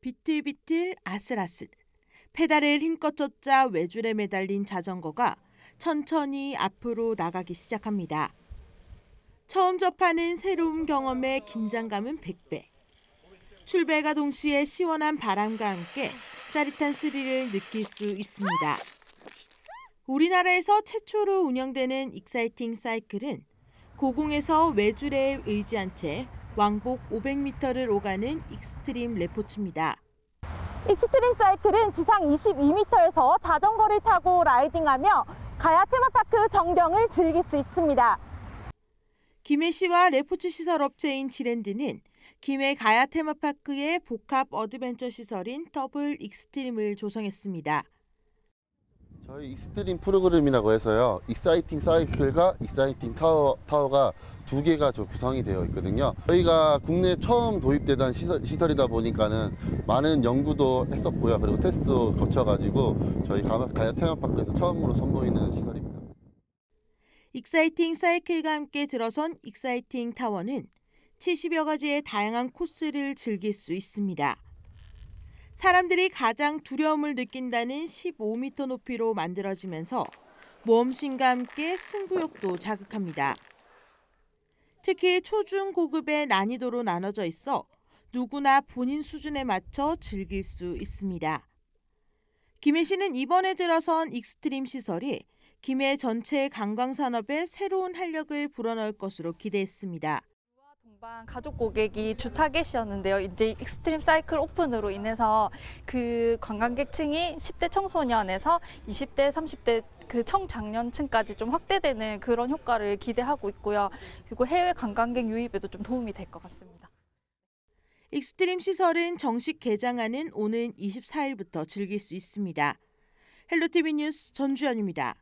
비틀비틀 아슬아슬 페달을 힘껏 젓자 외줄에 매달린 자전거가 천천히 앞으로 나가기 시작합니다. 처음 접하는 새로운 경험에 긴장감은 100배. 출발과 동시에 시원한 바람과 함께 짜릿한 스릴을 느낄 수 있습니다. 우리나라에서 최초로 운영되는 exciting 사이클은 고공에서 외줄에 의지한 채 왕복 500m를 오가는 extreme 레포츠입니다. extreme 사이클은 지상 22m에서 자전거를 타고 riding하며 가야 테마파크 정경을 즐길 수 있습니다. 김해 시와 레포츠 시설 업체인 지랜드는 김해 가야 테마파크의 복합 어드벤처 시설인 double extreme을 조성했습니다. 저희 extreme 프로그램이라고 해서요. exciting 사이클과 exciting 타워, 타워가 두 개가 좀 구성이 되어 있거든요. 저희가 국내 처음 도입되던 시설, 시설이다 보니까는 많은 연구도 했었고요. 그리고 테스트도 거쳐가지고 저희 가- 가야 테마파크에서 처음으로 선보이는 시설입니다. exciting 사이클과 함께 들어선 exciting 타워는 70여 가지의 다양한 코스를 즐길 수 있습니다. 사람들이 가장 두려움을 느낀다는 15m 높이로 만들어지면서 모험심과 함께 승부욕도 자극합니다. 특히 초중 고급의 난이도로 나눠져 있어 누구나 본인 수준에 맞춰 즐길 수 있습니다. 김해 시는 이번에 들어선 extreme 시설이 김해 전체 관광 산업에 새로운 활력을 불어넣을 것으로 기대했습니다. 동반 가족 고객이 주 타겟이었는데요. 이제 extreme 사이클 오픈으로 인해서 그 관광객층이 10대 청소년에서 20대, 30대 그 청장년층까지 좀 확대되는 그런 효과를 기대하고 있고요. 그리고 해외 관광객 유입에도 좀 도움이 될 것 같습니다. extreme 시설은 정식 개장하는 오는 24일부터 즐길 수 있습니다. 헬로티비 뉴스 전주연입니다.